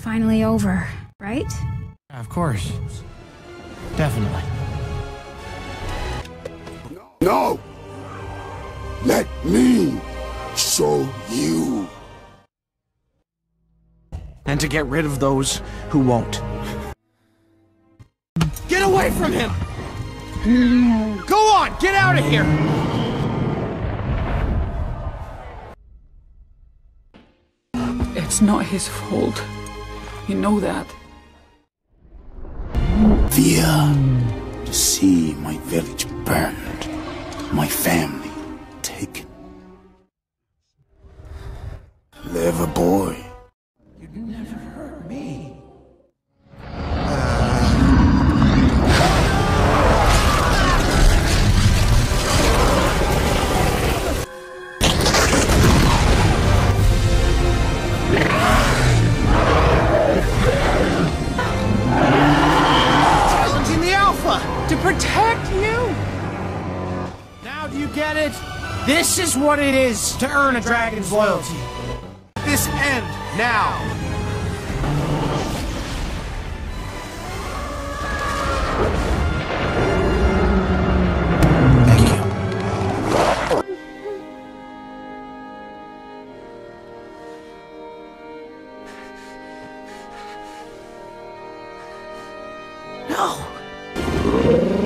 finally over, right? Of course. Definitely. No! Let me show you. And to get rid of those who won't. Get away from him! Go on, get out of here! It's not his fault. You know that. Fear to see my village burned, my family taken. Clever boy. You'd never hurt me. To protect you. Now do you get it? This is what it is to earn a dragon's loyalty. This end now. Thank you. No. Thank you